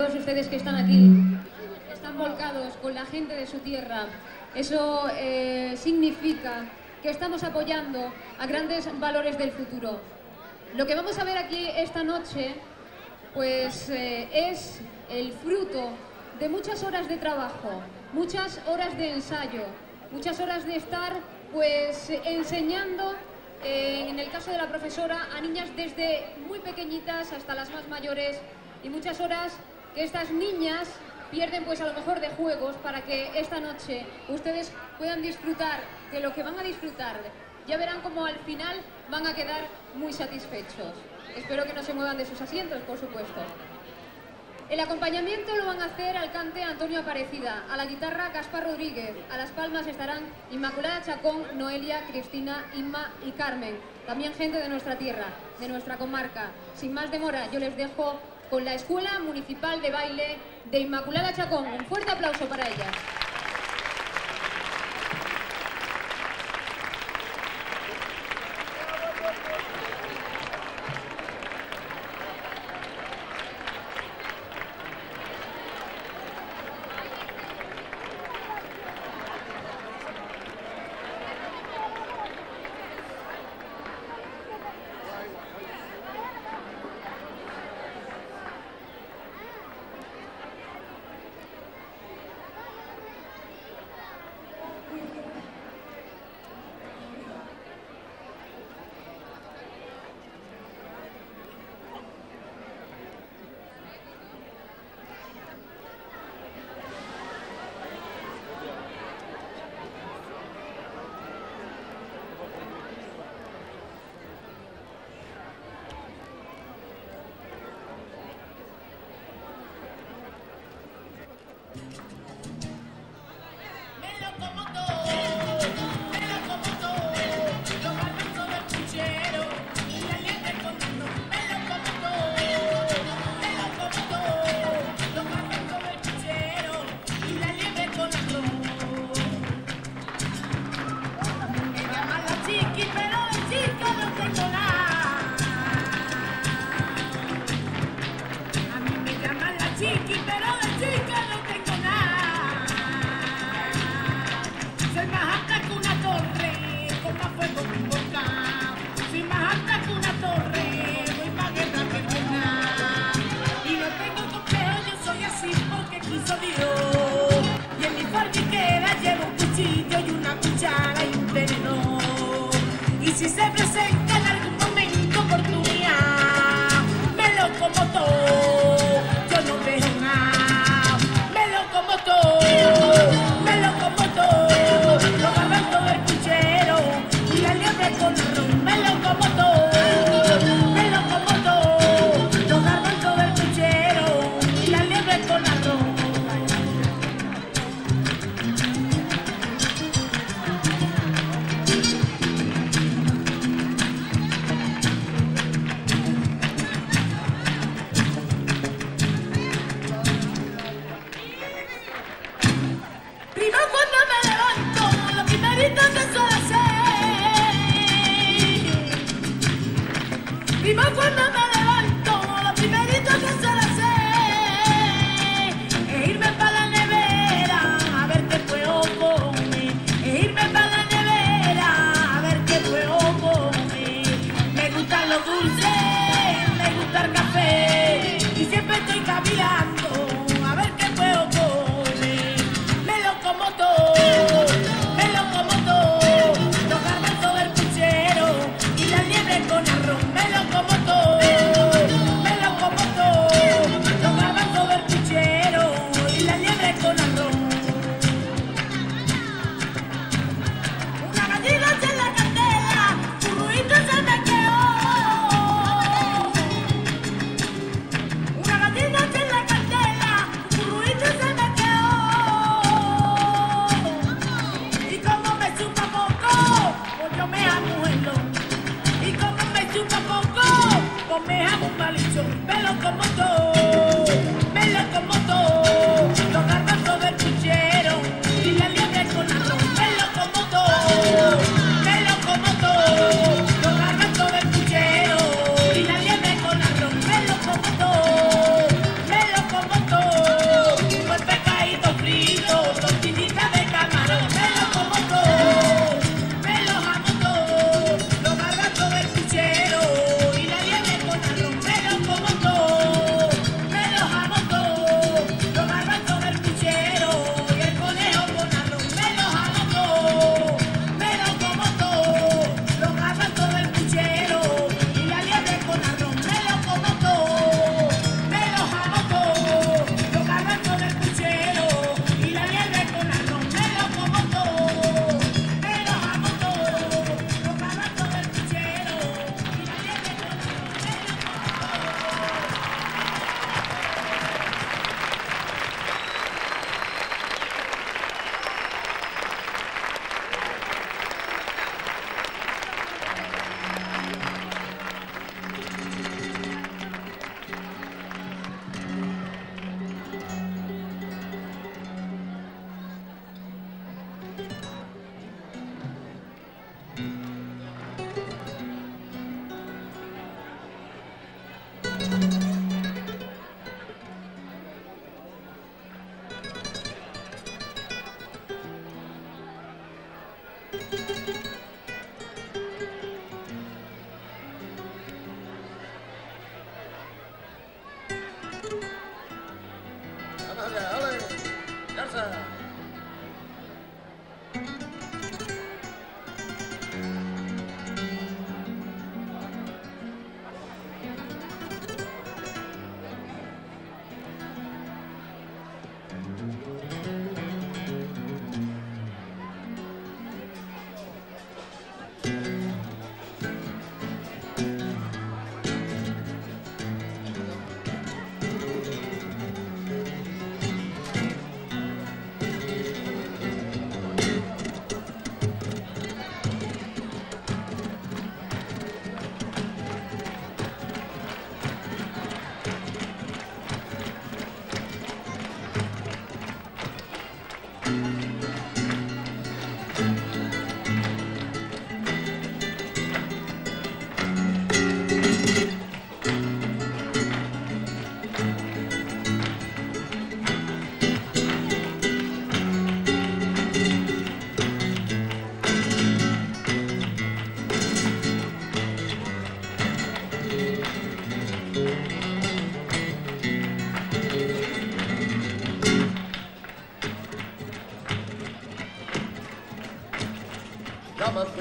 todos ustedes que están aquí, están volcados con la gente de su tierra. Eso eh, significa que estamos apoyando a grandes valores del futuro. Lo que vamos a ver aquí esta noche, pues eh, es el fruto de muchas horas de trabajo, muchas horas de ensayo, muchas horas de estar pues enseñando, eh, en el caso de la profesora, a niñas desde muy pequeñitas hasta las más mayores y muchas horas que estas niñas pierden pues a lo mejor de juegos para que esta noche ustedes puedan disfrutar de lo que van a disfrutar. Ya verán como al final van a quedar muy satisfechos. Espero que no se muevan de sus asientos, por supuesto. El acompañamiento lo van a hacer al cante Antonio Aparecida, a la guitarra Gaspar Rodríguez, a las palmas estarán Inmaculada Chacón, Noelia, Cristina, Inma y Carmen. También gente de nuestra tierra, de nuestra comarca. Sin más demora, yo les dejo con la Escuela Municipal de Baile de Inmaculada Chacón. Un fuerte aplauso para ellas.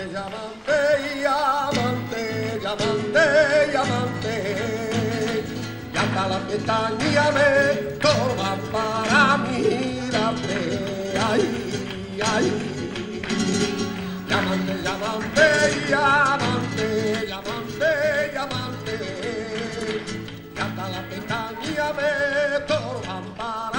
Llamante, llamante, llamante, llamante. Y hasta la pestaña me toman para mirarte. Ay, ay. Llamante, llamante, llamante, llamante, llamante. Y hasta la pestaña me toman para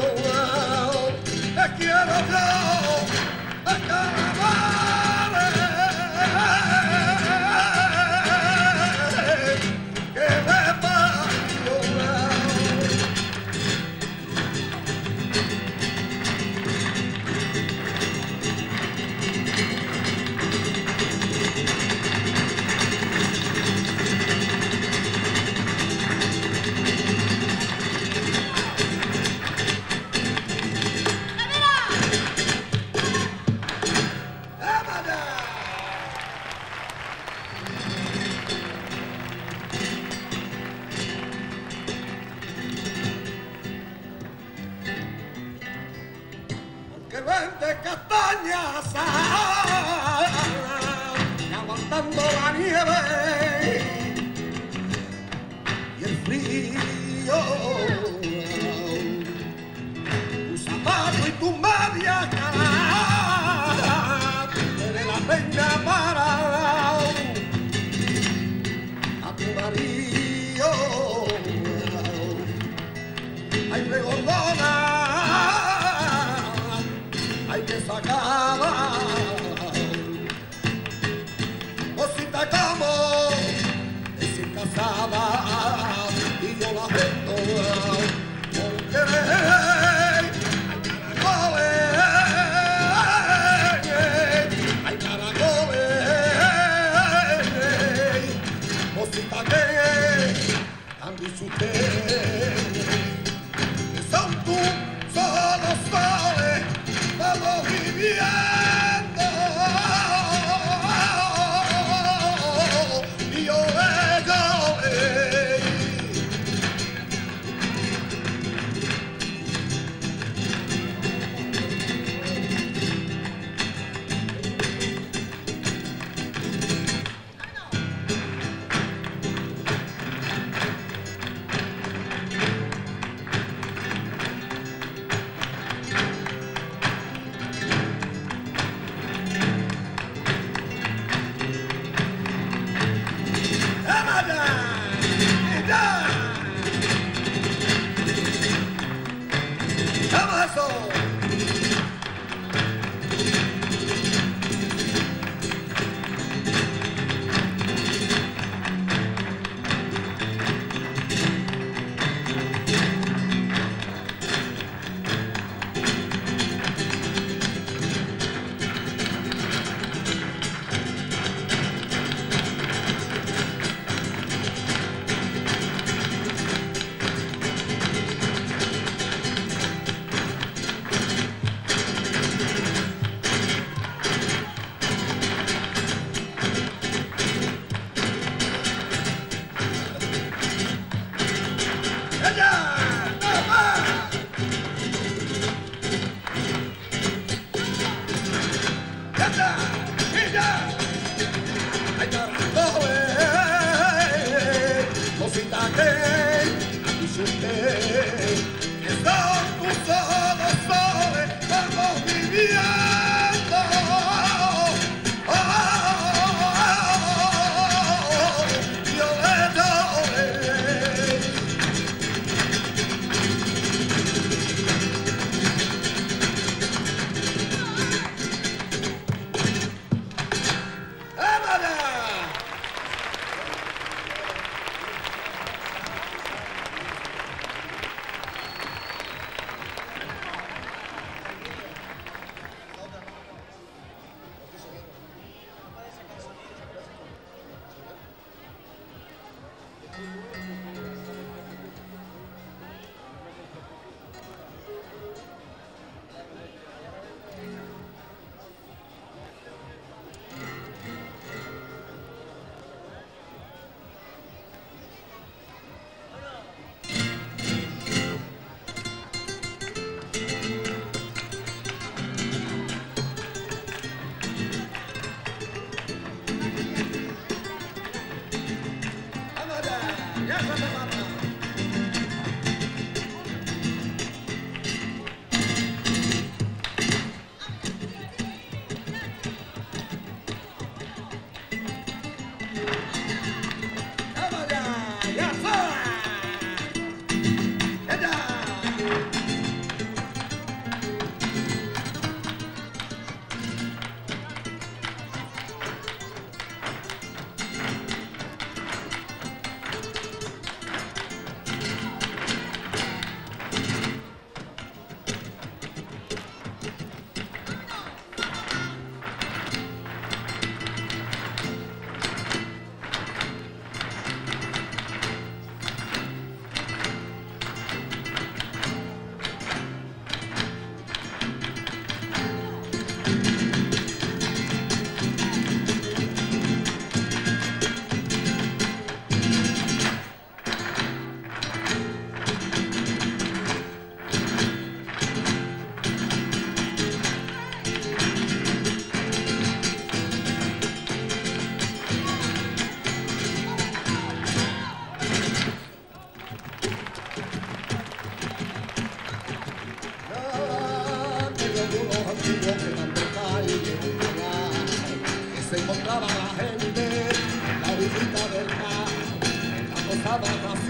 te quiero yo, te quiero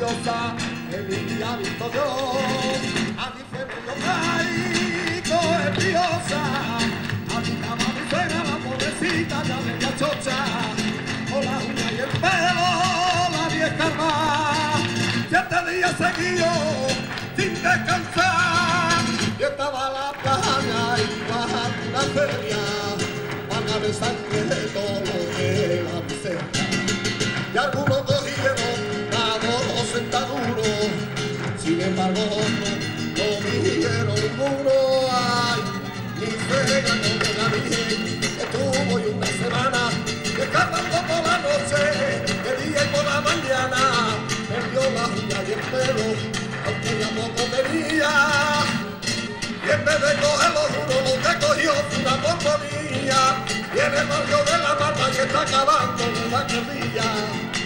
cosa que mi día visto yo. A mi febrero caigo envidiosa, a mi cama mi suegra la pobrecita ya media chocha, con la uña y el pelo la vieja armada. Siete días seguidos sin descansar, y estaba la playa y baja la feria, de sangre de todo en el barrio de la mata que está acabando de la querrilla.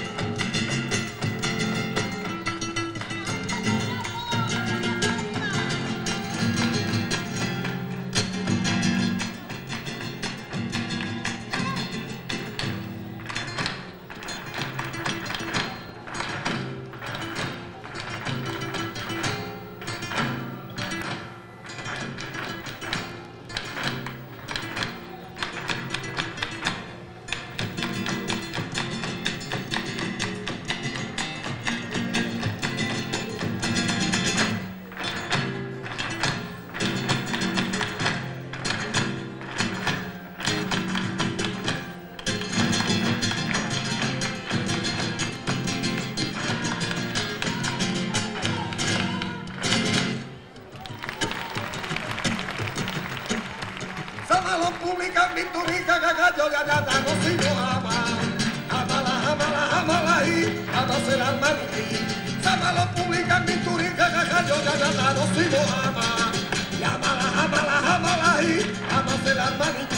Pública, mi túnica, cagallo, ya, ya, ya, no sigo ama. Amala, amala, amala, y amase la maniquí. Sábalo pública, mi túnica, cagallo, ya, ya, ya, no sigo ama. Y amala, amala, amala, y amase la maniquí. Mi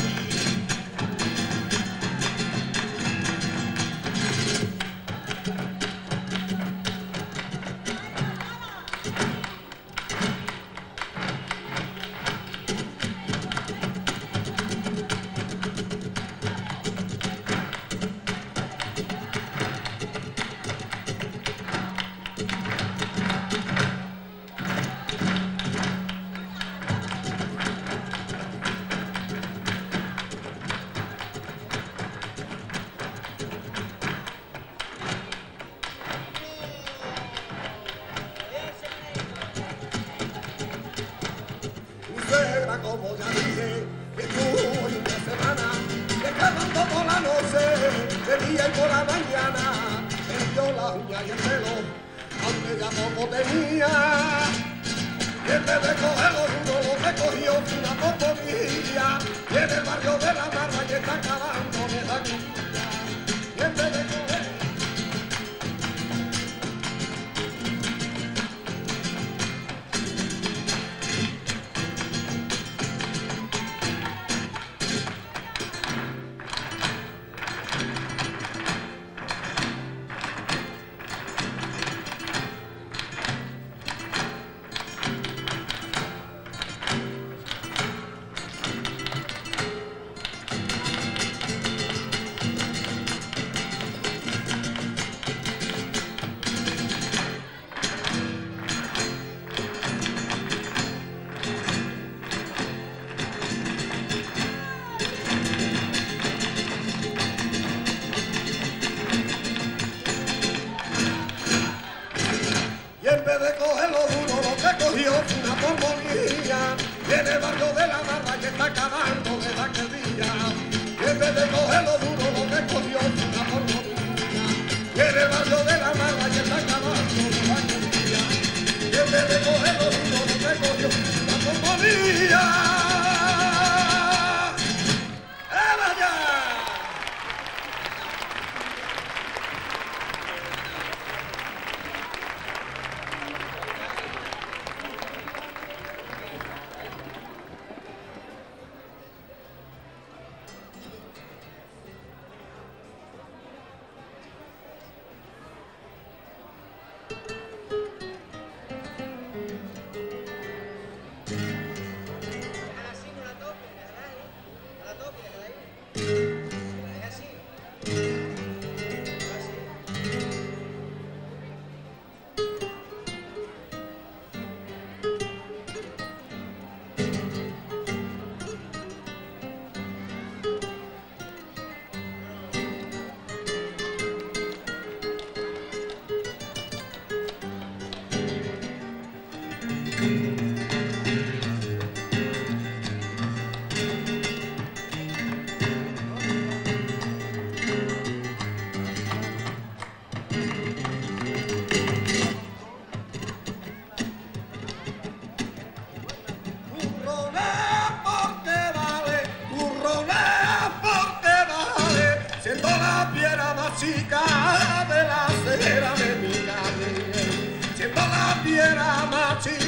Javier Amati.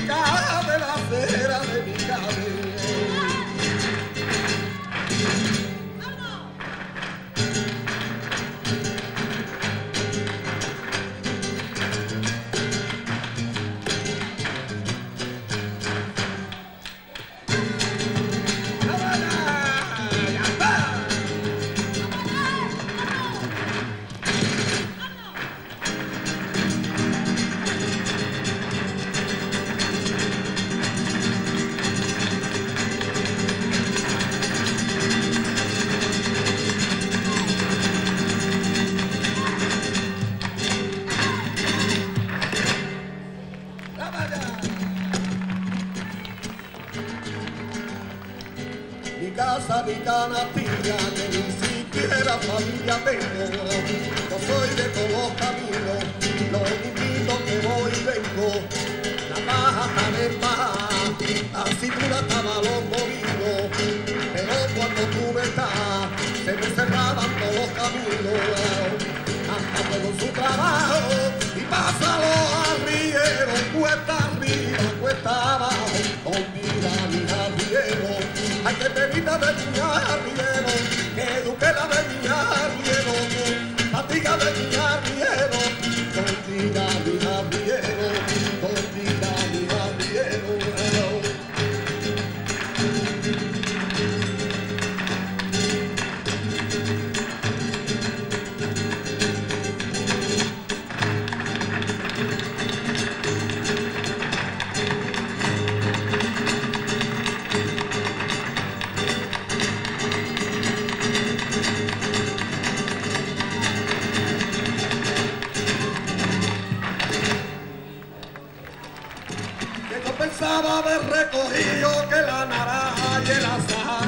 pensaba haber recogido que la naranja y el azahar.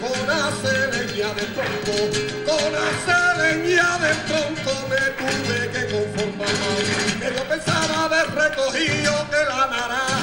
Con aceleña de pronto, con aceleña de pronto me tuve que conformar. Que yo pensaba haber recogido que la naranja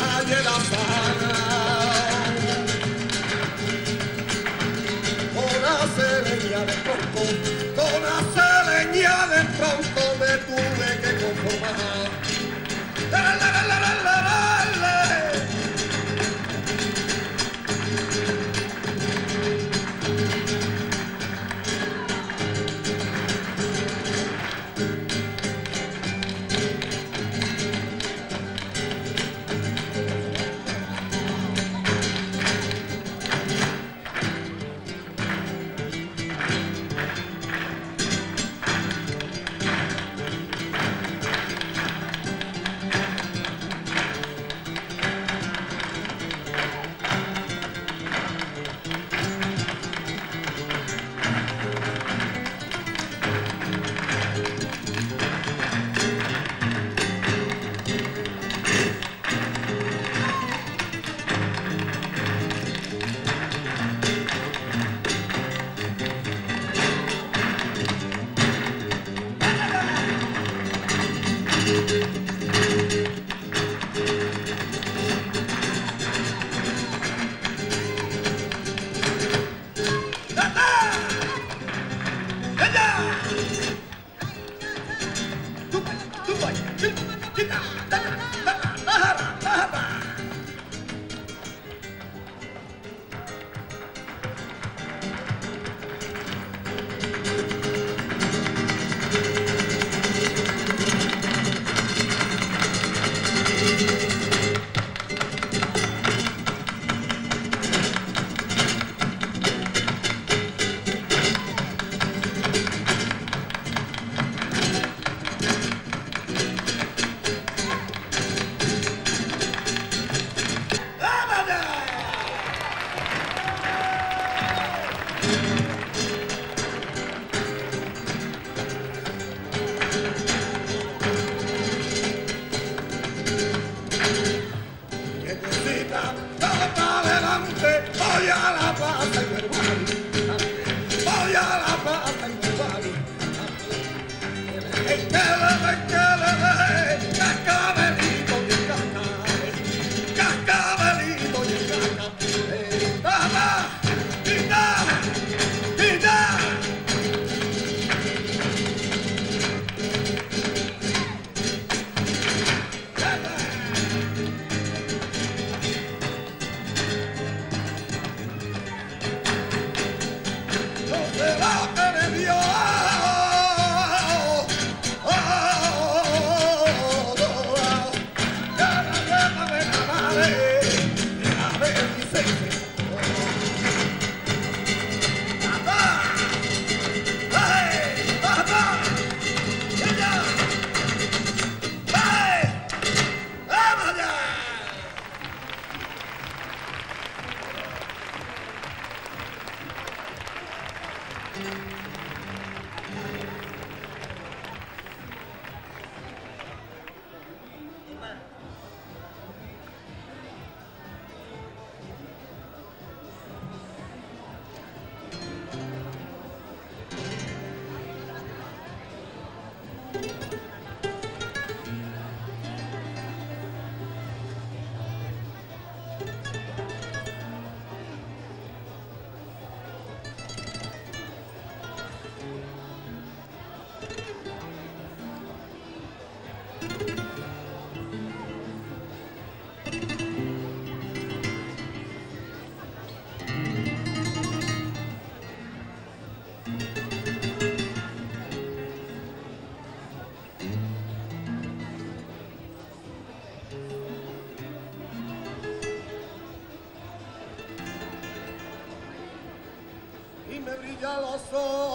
ela só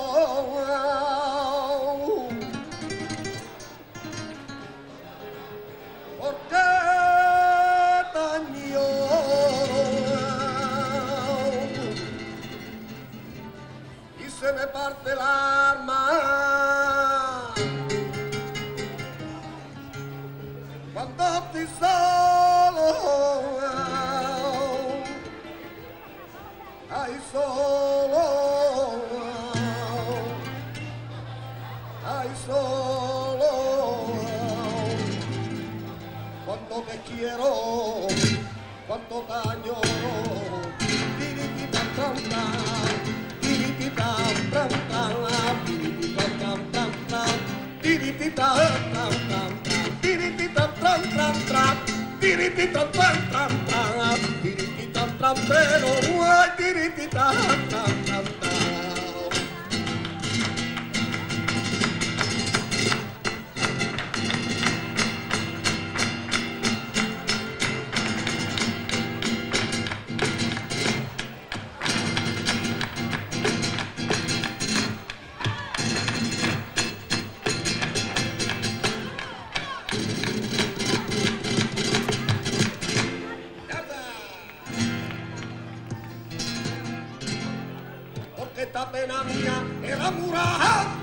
Amuraha.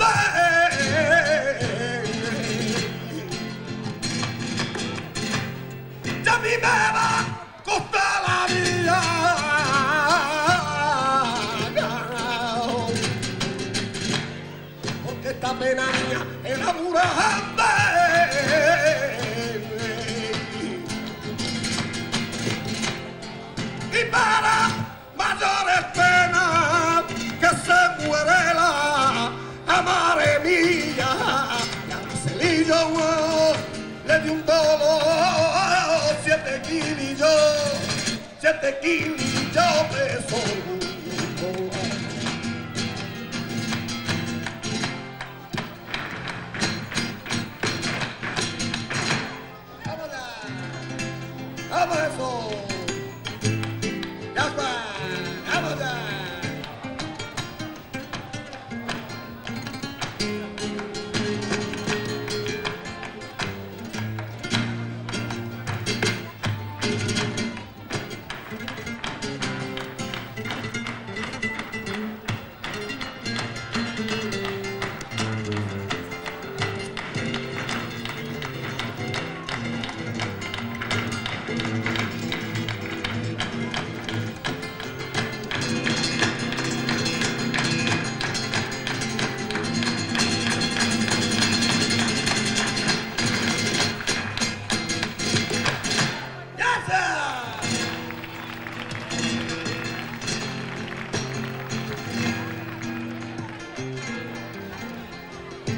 Oh.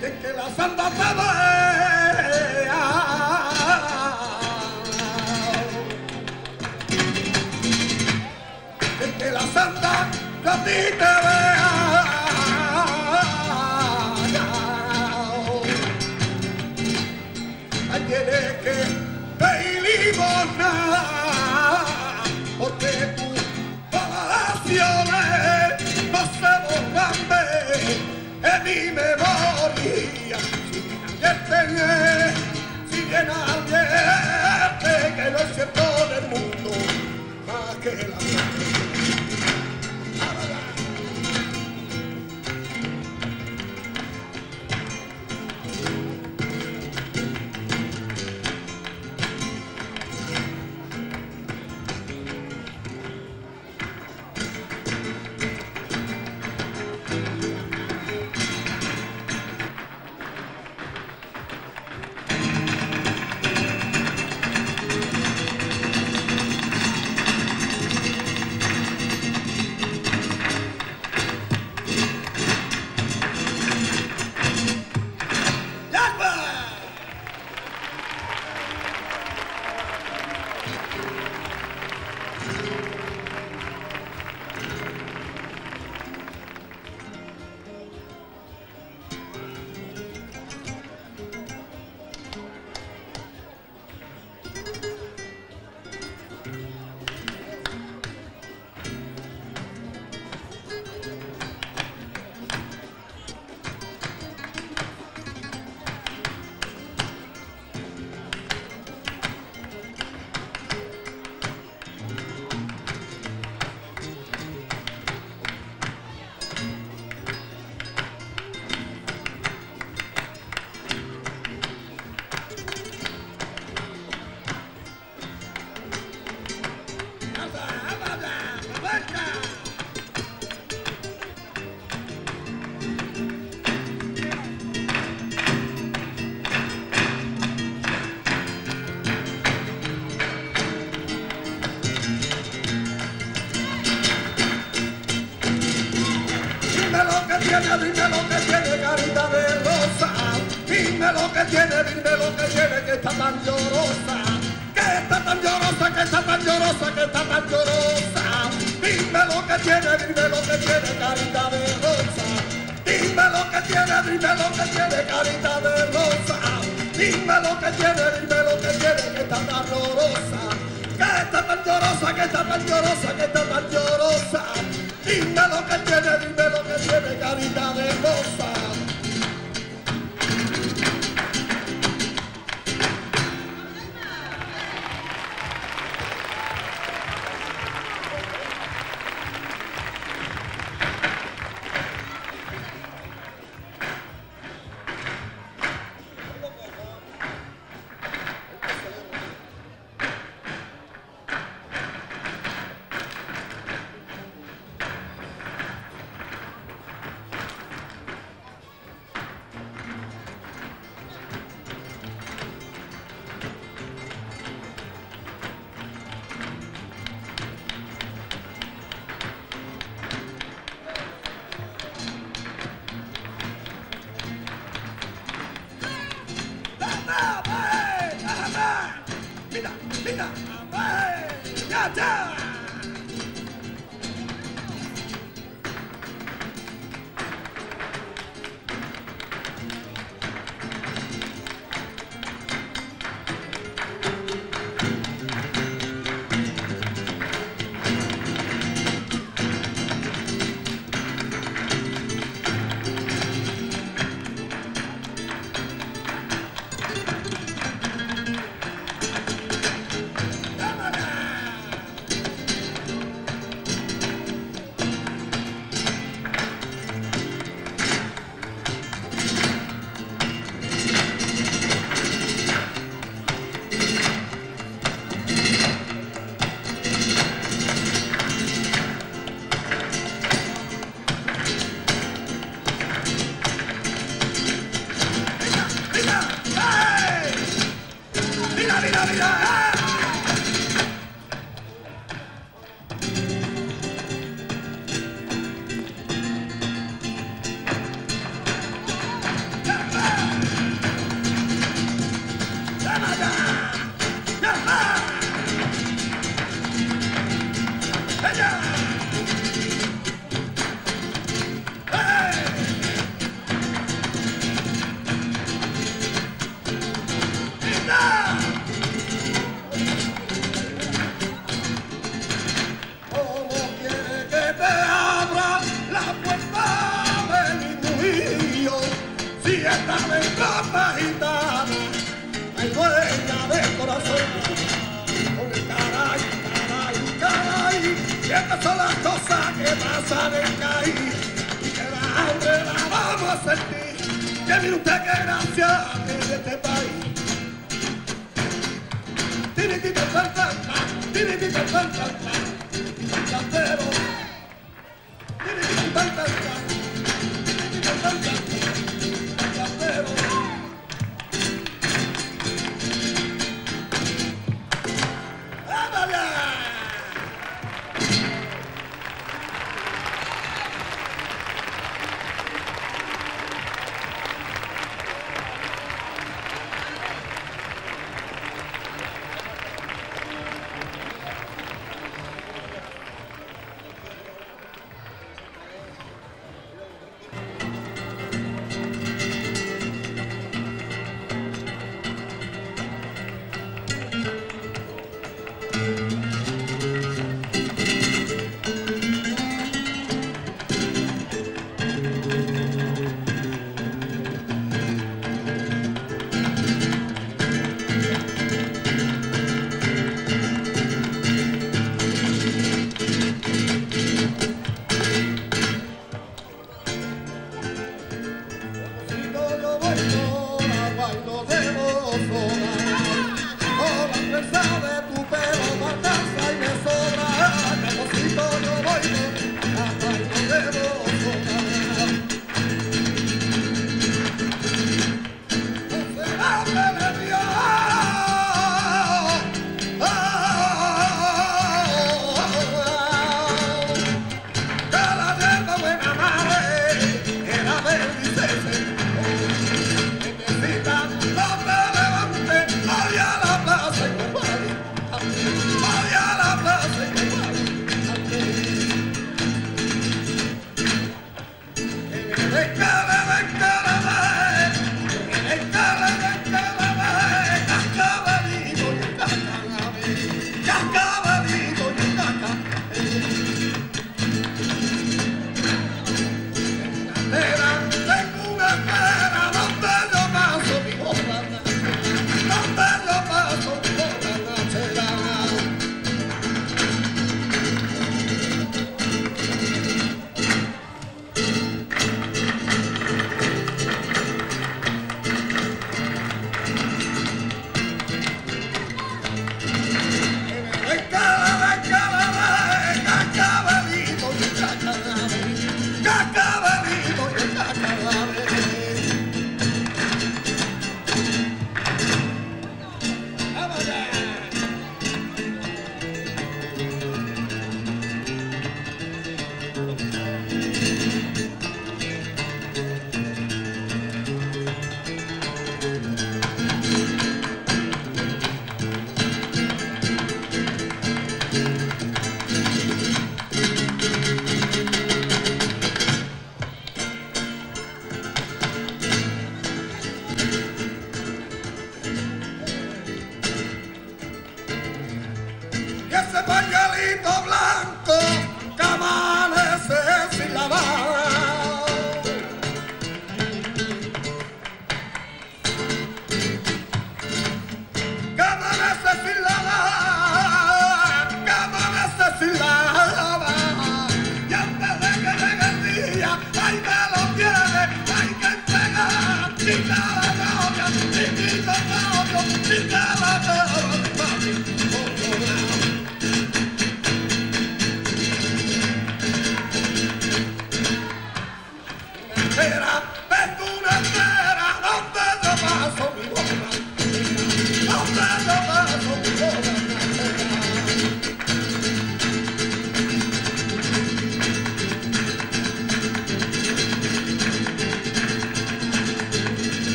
de que la santa se vea, de que la santa platita que está tan llorosa. Que está tan llorosa, que está tan llorosa, que está tan llorosa. Dime lo que tiene, dime lo que tiene, carita de rosa. Dime lo que tiene, dime lo que tiene, carita de rosa. Dime lo que tiene, dime lo que tiene, que está tan llorosa. Que está tan llorosa, que está tan llorosa, que está tan llorosa. Dime lo que tiene, dime lo que tiene, carita de rosa.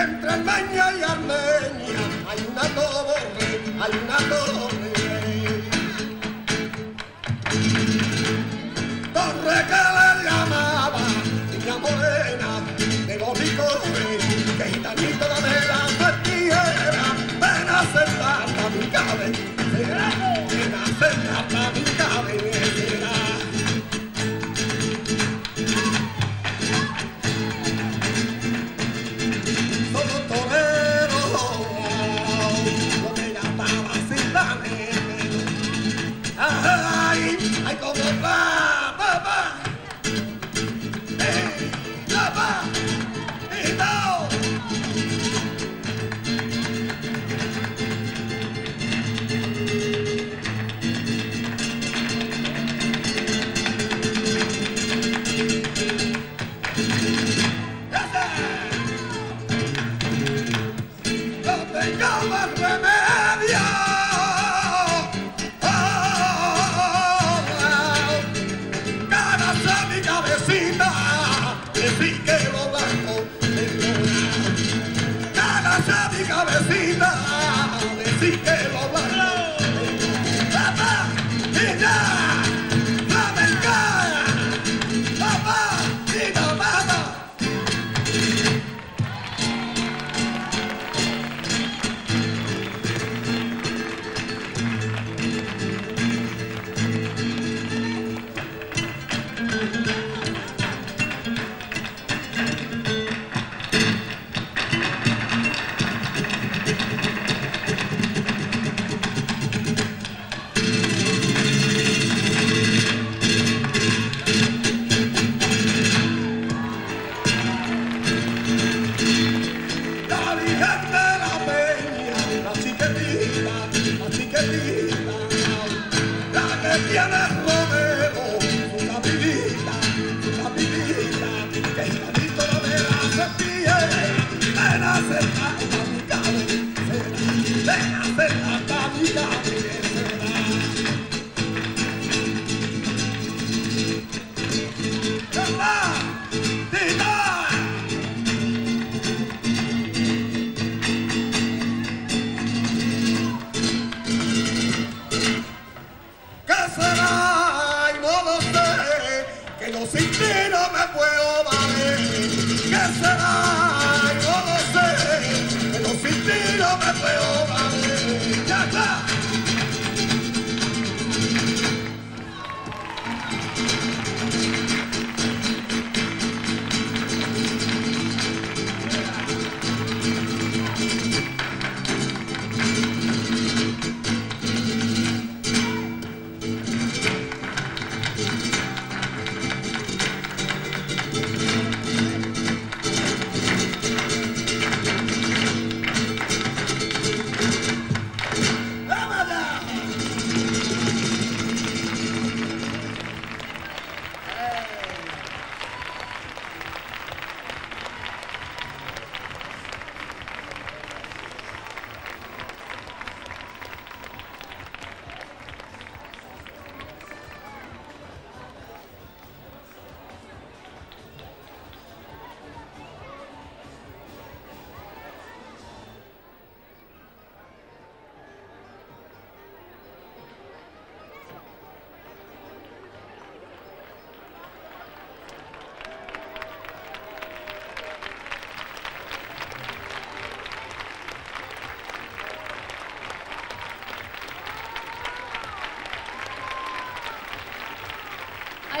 Peña y Armenia hay una torre, hay una torre. Torre que le llamaba Niña Morena de los licores, que gitanito de la tierra, ven a sentar a mi cabecera, ven a sentar a mi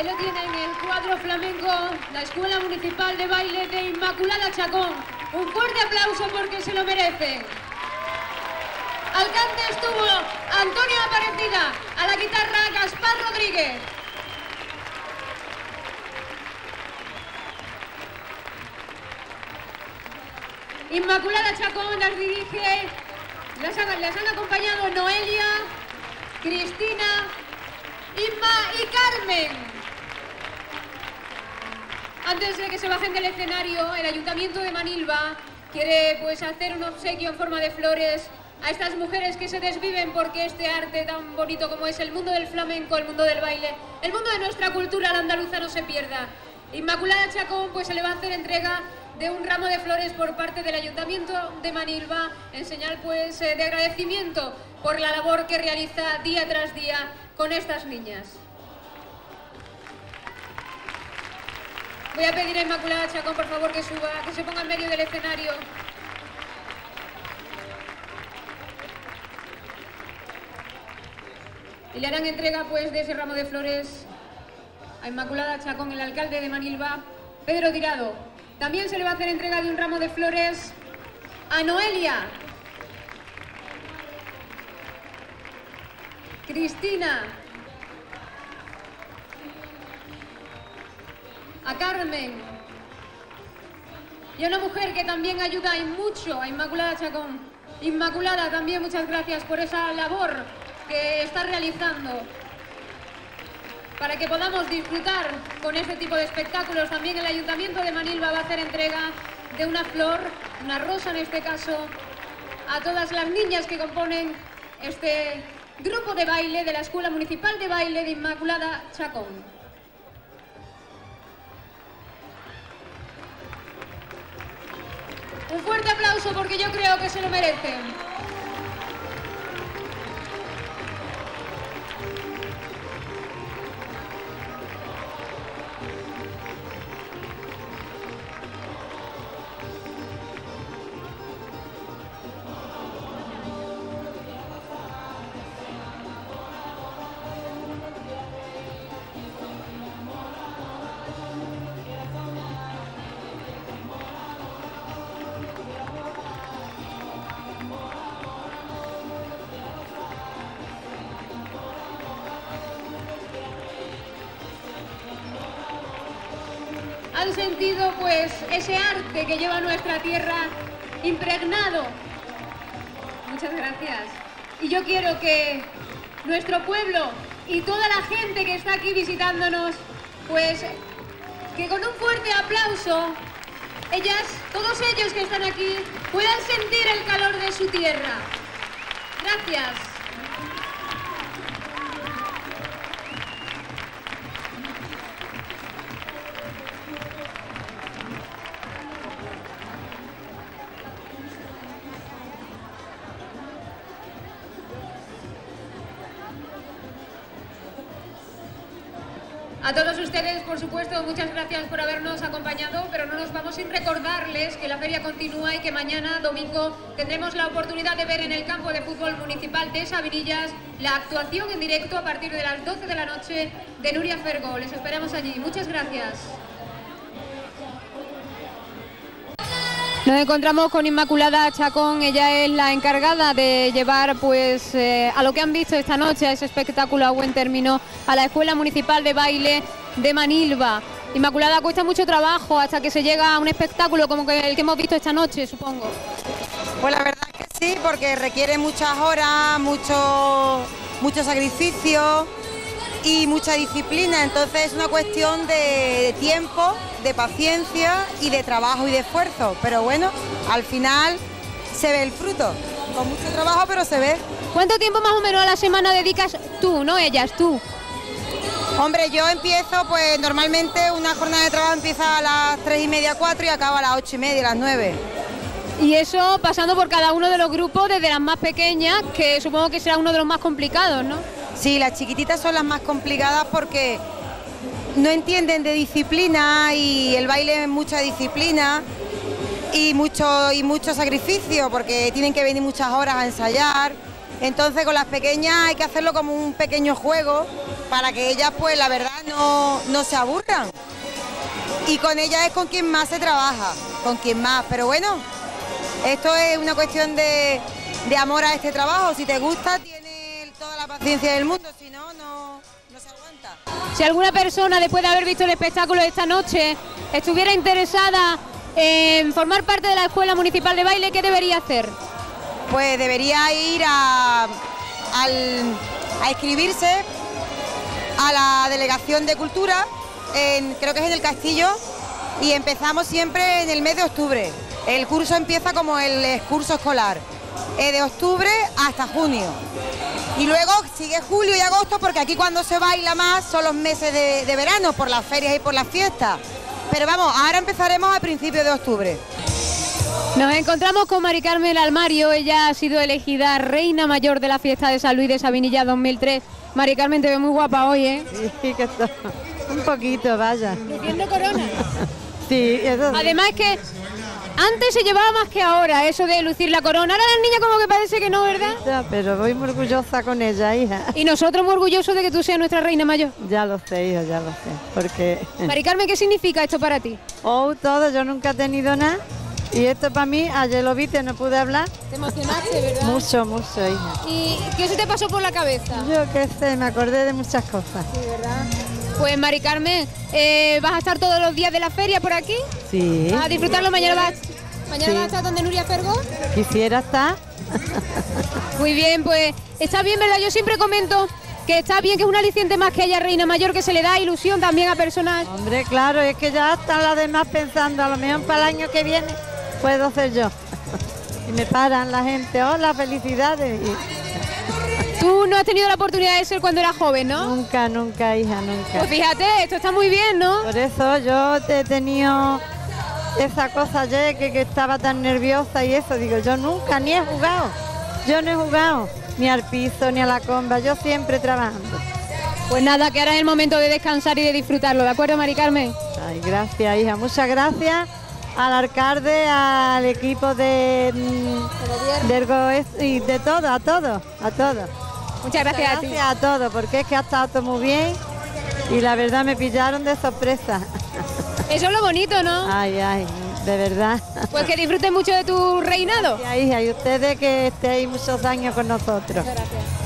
Ahí lo tienen, el cuadro flamenco, la Escuela Municipal de Baile de Inmaculada Chacón. Un fuerte aplauso porque se lo merece. Al cante estuvo Antonio Aparecida, a la guitarra Gaspar Rodríguez. Inmaculada Chacón las dirige, las han, las han acompañado Noelia, Cristina, Inma y Carmen. Antes de que se bajen del escenario, el Ayuntamiento de Manilva quiere pues hacer un obsequio en forma de flores a estas mujeres que se desviven porque este arte tan bonito como es el mundo del flamenco, el mundo del baile, el mundo de nuestra cultura la andaluza no se pierda. Inmaculada Chacón pues se le va a hacer entrega de un ramo de flores por parte del Ayuntamiento de Manilva en señal pues eh, de agradecimiento por la labor que realiza día tras día con estas niñas. Voy a pedir a Inmaculada Chacón, por favor, que suba, que se ponga en medio del escenario. Y le harán entrega pues de ese ramo de flores a Inmaculada Chacón, el alcalde de Manilva, Pedro Tirado. También se le va a hacer entrega de un ramo de flores a Noelia. Cristina. A Carmen. Y a una mujer que también ayuda y mucho a Inmaculada Chacón. Inmaculada, también muchas gracias por esa labor que está realizando para que podamos disfrutar con este tipo de espectáculos. También el Ayuntamiento de Manilva va a hacer entrega de una flor, una rosa en este caso, a todas las niñas que componen este grupo de baile de la Escuela Municipal de Baile de Inmaculada Chacón. Un fuerte aplauso porque yo creo que se lo merecen. Que lleva nuestra tierra impregnado. Muchas gracias. Y yo quiero que nuestro pueblo y toda la gente que está aquí visitándonos, pues que con un fuerte aplauso, ellas, todos ellos que están aquí, puedan sentir el calor de su tierra. Gracias. Muchas gracias por habernos acompañado, pero no nos vamos sin recordarles que la feria continúa y que mañana, domingo, tendremos la oportunidad de ver en el campo de fútbol municipal de Sabinillas la actuación en directo a partir de las 12 de la noche de Nuria Fergo. Les esperamos allí. Muchas gracias. Nos encontramos con Inmaculada Chacón, ella es la encargada de llevar pues eh, a lo que han visto esta noche, a ese espectáculo a buen término, a la Escuela Municipal de Baile de Manilva. Inmaculada cuesta mucho trabajo hasta que se llega a un espectáculo como el que hemos visto esta noche, supongo. Pues la verdad es que sí, porque requiere muchas horas, mucho, mucho sacrificio y mucha disciplina, entonces es una cuestión de tiempo, de paciencia y de trabajo y de esfuerzo, pero bueno, al final se ve el fruto, con mucho trabajo pero se ve. ¿Cuánto tiempo más o menos a la semana dedicas tú, no ellas, tú? Hombre, yo empiezo, pues normalmente una jornada de trabajo empieza a las tres y media, cuatro y acaba a las ocho y media, a las nueve. Y eso pasando por cada uno de los grupos, desde las más pequeñas, que supongo que será uno de los más complicados, ¿no? Sí, las chiquititas son las más complicadas porque no entienden de disciplina y el baile es mucha disciplina y mucho, y mucho sacrificio porque tienen que venir muchas horas a ensayar. Entonces con las pequeñas hay que hacerlo como un pequeño juego para que ellas pues la verdad no, no se aburran. Y con ellas es con quien más se trabaja, con quien más. Pero bueno, esto es una cuestión de, de amor a este trabajo. Si te gusta, toda la paciencia del mundo, si no, no, se aguanta. Si alguna persona, después de haber visto el espectáculo de esta noche, estuviera interesada en formar parte de la Escuela Municipal de Baile, ¿qué debería hacer? Pues debería ir a, a inscribirse a la Delegación de Cultura, en, creo que es en el Castillo, y empezamos siempre en el mes de octubre. El curso empieza como el curso escolar, eh, de octubre hasta junio. Y luego sigue julio y agosto porque aquí cuando se baila más son los meses de, verano por las ferias y por las fiestas. pero vamos, ahora empezaremos a principios de octubre. Nos encontramos con Mari Carmen Almario, ella ha sido elegida reina mayor de la fiesta de San Luis de Sabinilla 2003. Mari Carmen te ve muy guapa hoy, ¿eh? Sí, que está un poquito, vaya. Luciendo corona. Sí, eso sí. Además es que antes se llevaba más que ahora eso de lucir la corona. Ahora la niña como que parece que no, ¿verdad? Ya, pero voy muy orgullosa con ella, hija. Y nosotros muy orgullosos de que tú seas nuestra reina mayor. Ya lo sé, hija, ya lo sé. Porque, Mari Carmen, ¿qué significa esto para ti? oh, todo, yo nunca he tenido nada. Y esto para mí, ayer lo viste, no pude hablar. Te emocionaste, ¿verdad? Mucho, mucho, hija. ¿Y qué se te pasó por la cabeza? Yo qué sé, me acordé de muchas cosas. Sí, ¿verdad? Pues Mari Carmen, eh, ¿vas a estar todos los días de la feria por aquí? Sí, ¿Vas a disfrutarlo? Mañana vas, mañana Sí. vas a estar donde Nuria Fergo. quisiera estar. Muy bien, pues está bien, ¿verdad? Yo siempre comento que está bien, que es un aliciente más que haya reina mayor, que se le da ilusión también a personas. Hombre, claro, es que ya están las demás pensando, a lo mejor para el año que viene puedo ser yo. Y me paran la gente, hola, felicidades. Tú no has tenido la oportunidad de ser cuando eras joven, ¿no? nunca, nunca, hija, nunca. Pues fíjate, esto está muy bien, ¿no? Por eso yo te he tenido esa cosa ayer que, que estaba tan nerviosa y eso, digo, yo nunca ni he jugado. Yo no he jugado ni al piso ni a la comba, yo siempre trabajando. Pues nada, que ahora es el momento de descansar y de disfrutarlo, ¿de acuerdo, Mari Carmen? Ay, gracias, hija, muchas gracias al alcalde, al equipo de, mm, del y de todo, a todos, a todos. Muchas gracias a ti. Gracias a todos, porque es que ha estado todo muy bien y la verdad me pillaron de sorpresa. Eso es lo bonito, ¿no? Ay, ay, de verdad. Pues que disfrutes mucho de tu reinado. Gracias, hija, y ustedes que estéis muchos años con nosotros. Gracias.